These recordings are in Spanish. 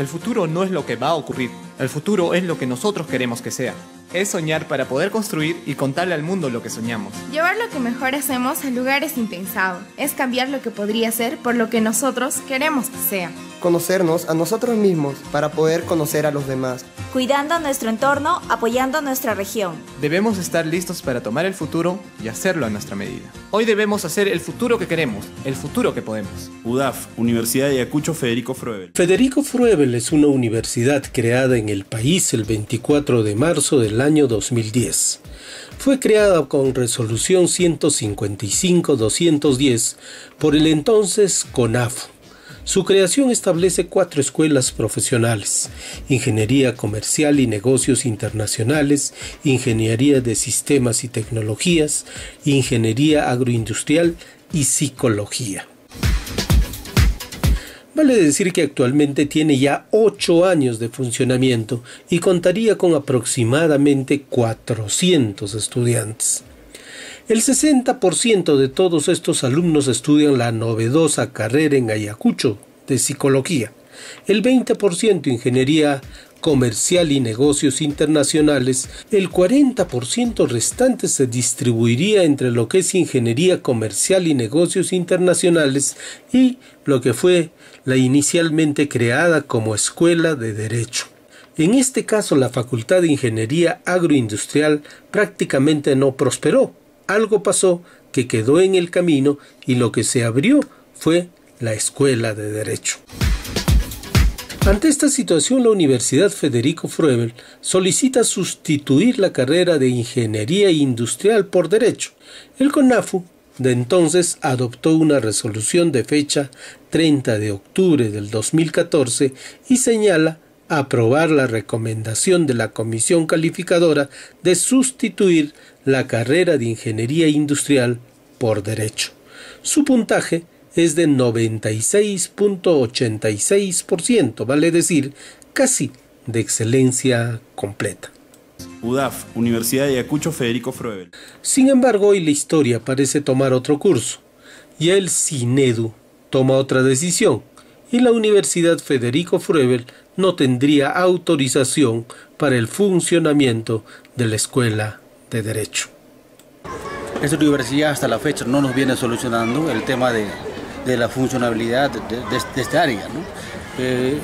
El futuro no es lo que va a ocurrir, el futuro es lo que nosotros queremos que sea. Es soñar para poder construir y contarle al mundo lo que soñamos. Llevar lo que mejor hacemos a lugares impensados. Es cambiar lo que podría ser por lo que nosotros queremos que sea. Conocernos a nosotros mismos para poder conocer a los demás. Cuidando nuestro entorno, apoyando nuestra región. Debemos estar listos para tomar el futuro y hacerlo a nuestra medida. Hoy debemos hacer el futuro que queremos, el futuro que podemos. UDAF, Universidad de Ayacucho Federico Fruebel. Federico Fruebel es una universidad creada en el país el 24 de marzo del año 2010. Fue creada con resolución 155-210 por el entonces CONAF. Su creación establece cuatro escuelas profesionales, Ingeniería Comercial y Negocios Internacionales, Ingeniería de Sistemas y Tecnologías, Ingeniería Agroindustrial y Psicología. Vale decir que actualmente tiene ya 8 años de funcionamiento y contaría con aproximadamente 400 estudiantes. El 60% de todos estos alumnos estudian la novedosa carrera en Ayacucho de psicología, el 20% ingeniería comercial y negocios internacionales, el 40% restante se distribuiría entre lo que es ingeniería comercial y negocios internacionales y lo que fue la inicialmente creada como Escuela de Derecho. En este caso, la Facultad de Ingeniería Agroindustrial prácticamente no prosperó. Algo pasó que quedó en el camino y lo que se abrió fue la Escuela de Derecho. Ante esta situación, la Universidad Federico Fruebel solicita sustituir la carrera de Ingeniería Industrial por Derecho. El CONAFU de entonces adoptó una resolución de fecha 30 de octubre del 2014 y señala aprobar la recomendación de la Comisión Calificadora de sustituir la carrera de Ingeniería Industrial por Derecho. Su puntaje es de 96.86%, vale decir, casi de excelencia completa. UDAF, Universidad de Ayacucho Federico Fruebel. Sin embargo, hoy la historia parece tomar otro curso. Ya el CINEDU toma otra decisión y la Universidad Federico Fruebel no tendría autorización para el funcionamiento de la Escuela de Derecho. Esta universidad hasta la fecha no nos viene solucionando el tema de, de la funcionabilidad de, de, esta área. Eh,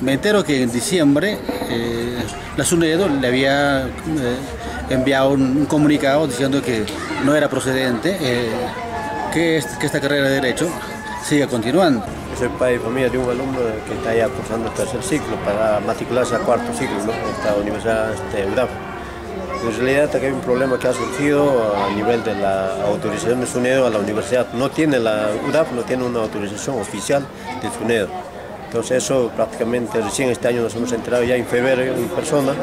me entero que en diciembre eh, la SUNEDO le había eh, enviado un, un, comunicado diciendo que no era procedente que, esta carrera de Derecho siga continuando. Soy padre de familia de un alumno que está ya cursando el tercer ciclo para matricularse a cuarto ciclo en esta universidad este, UDAP. En realidad aquí hay un problema que ha surgido a nivel de la autorización de SUNEDO a la universidad. No tiene la UDAP, no tiene una autorización oficial de SUNEDO. Entonces eso prácticamente recién este año nos hemos enterado ya en febrero en persona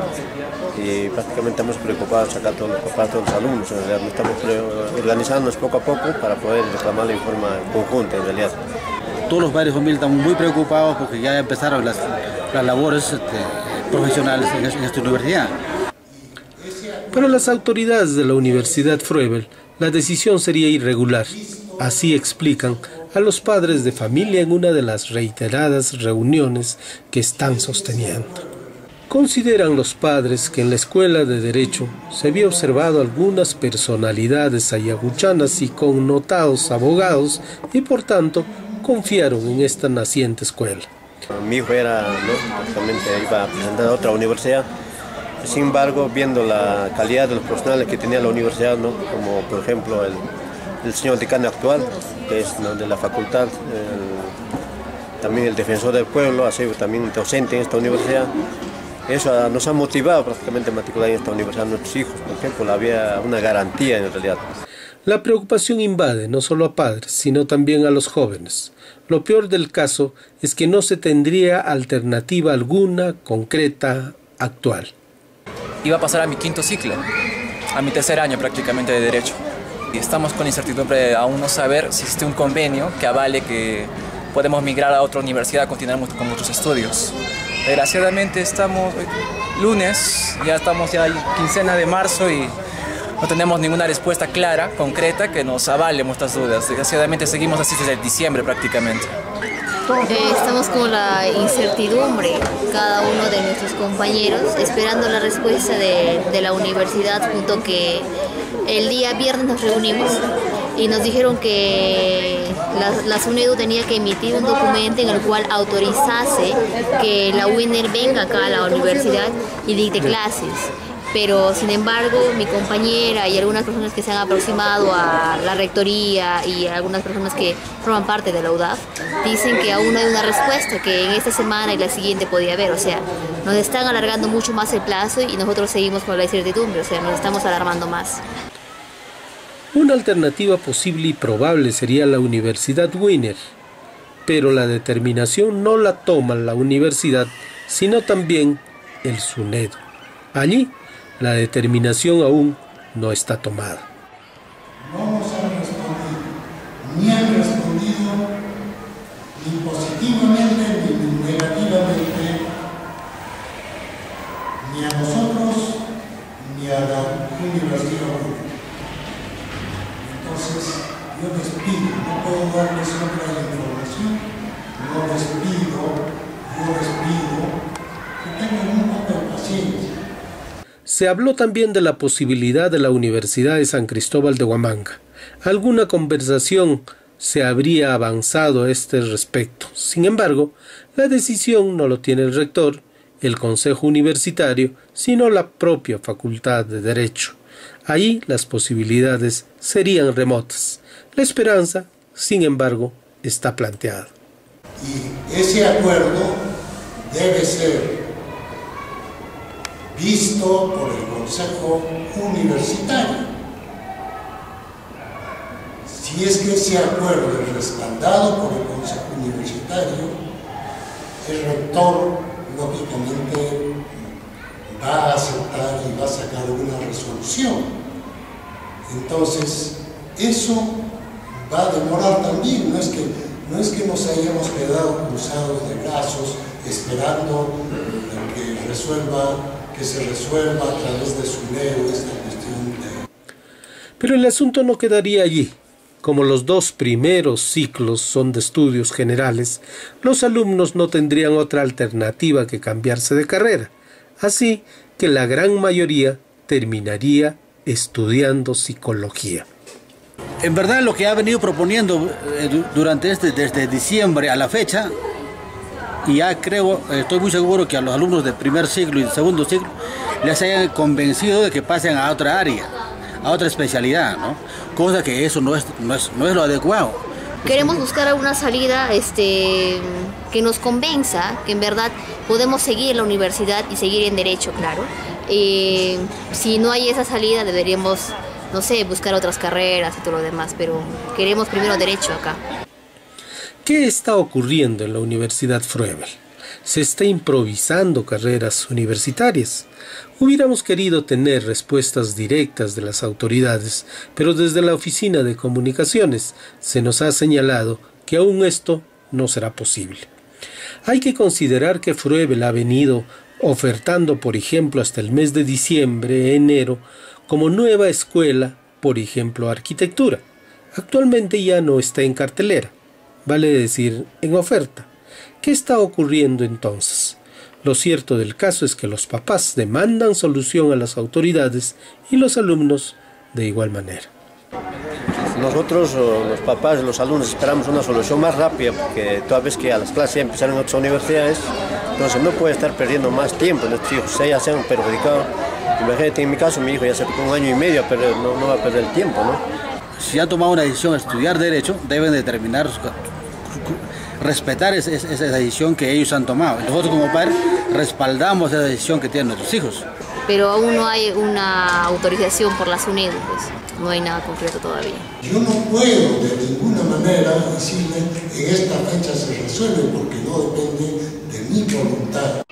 y prácticamente estamos preocupados sacar todo, para todos los alumnos. En realidad estamos organizándonos poco a poco para poder reclamarlo en forma conjunta en realidad. Todos los padres de familia están muy preocupados porque ya empezaron las, las labores este, profesionales en, en esta universidad. Para las autoridades de la Universidad Fruebel, la decisión sería irregular. Así explican a los padres de familia en una de las reiteradas reuniones que están sosteniendo. Consideran los padres que en la escuela de derecho se había observado algunas personalidades ayaguchanas y connotados abogados y por tanto confiaron en esta naciente escuela. Mi hijo era, ¿no? prácticamente iba a presentar a otra universidad, sin embargo, viendo la calidad de los profesionales que tenía la universidad, ¿no? como por ejemplo el, el señor decano actual, que es de la facultad, también el defensor del pueblo, ha sido también docente en esta universidad. Eso nos ha motivado prácticamente a matricular en esta universidad a nuestros hijos, por ejemplo, había una garantía en realidad. La preocupación invade no solo a padres, sino también a los jóvenes. Lo peor del caso es que no se tendría alternativa alguna, concreta, actual. Iba a pasar a mi quinto ciclo, a mi tercer año prácticamente de Derecho. Y estamos con incertidumbre de aún no saber si existe un convenio que avale que podemos migrar a otra universidad a continuar con nuestros estudios. Desgraciadamente estamos lunes, ya estamos ya quincena de marzo y no tenemos ninguna respuesta clara, concreta, que nos avale nuestras dudas. Desgraciadamente seguimos así desde diciembre prácticamente. Eh, estamos con la incertidumbre, cada uno de nuestros compañeros, esperando la respuesta de, de la universidad, junto que el día viernes nos reunimos y nos dijeron que la, la SUNEDU tenía que emitir un documento en el cual autorizase que la WINER venga acá a la universidad y dicte clases pero sin embargo mi compañera y algunas personas que se han aproximado a la rectoría y algunas personas que forman parte de la UDAF dicen que aún no hay una respuesta, que en esta semana y la siguiente podía haber, o sea, nos están alargando mucho más el plazo y nosotros seguimos con la incertidumbre, o sea, nos estamos alarmando más. Una alternativa posible y probable sería la Universidad Wiener, pero la determinación no la toma la universidad, sino también el SUNEDO. Allí, la determinación aún no está tomada. No nos han respondido, ni han respondido ni positivamente ni negativamente, ni a nosotros ni a la universidad. Entonces, yo les pido, no puedo darles otra información, no les pido, yo les pido que tengan un poco de paciencia. Se habló también de la posibilidad de la Universidad de San Cristóbal de Huamanga. Alguna conversación se habría avanzado a este respecto. Sin embargo, la decisión no lo tiene el rector, el Consejo Universitario, sino la propia Facultad de Derecho. Ahí las posibilidades serían remotas. La esperanza, sin embargo, está planteada. Y ese acuerdo debe ser visto por el Consejo Universitario. Si es que ese acuerdo es respaldado por el Consejo Universitario, el rector lógicamente va a aceptar y va a sacar una resolución. Entonces, eso va a demorar también, no es que, no es que nos hayamos quedado cruzados de brazos esperando que resuelva que se resuelva a través de su leo esta cuestión de... Pero el asunto no quedaría allí. Como los dos primeros ciclos son de estudios generales, los alumnos no tendrían otra alternativa que cambiarse de carrera. Así que la gran mayoría terminaría estudiando psicología. En verdad lo que ha venido proponiendo eh, durante este, desde diciembre a la fecha, y ya creo, estoy muy seguro que a los alumnos del primer ciclo y del segundo ciclo les hayan convencido de que pasen a otra área, a otra especialidad, ¿no? Cosa que eso no es, no es, no es lo adecuado. Queremos buscar alguna salida este, que nos convenza que en verdad podemos seguir en la universidad y seguir en derecho, claro. Eh, si no hay esa salida deberíamos, no sé, buscar otras carreras y todo lo demás, pero queremos primero derecho acá. ¿Qué está ocurriendo en la Universidad Fruebel? Se está improvisando carreras universitarias. Hubiéramos querido tener respuestas directas de las autoridades, pero desde la Oficina de Comunicaciones se nos ha señalado que aún esto no será posible. Hay que considerar que Fruebel ha venido ofertando, por ejemplo, hasta el mes de diciembre, enero, como nueva escuela, por ejemplo, arquitectura. Actualmente ya no está en cartelera vale decir en oferta. ¿Qué está ocurriendo entonces? Lo cierto del caso es que los papás demandan solución a las autoridades y los alumnos de igual manera. Nosotros, los papás, los alumnos, esperamos una solución más rápida porque toda vez que a las clases ya empezaron en otras universidades, entonces no puede estar perdiendo más tiempo. Nuestros hijos ya se han perjudicado. Imagínate, en mi caso, mi hijo ya se un año y medio, pero no, no va a perder el tiempo, ¿no? Si han tomado una decisión de estudiar Derecho, deben determinar respetar esa, esa decisión que ellos han tomado. Nosotros como padres respaldamos esa decisión que tienen nuestros hijos. Pero aún no hay una autorización por las UNED, pues no hay nada concreto todavía. Yo no puedo de ninguna manera decirle en esta fecha se resuelve porque no depende de mi voluntad.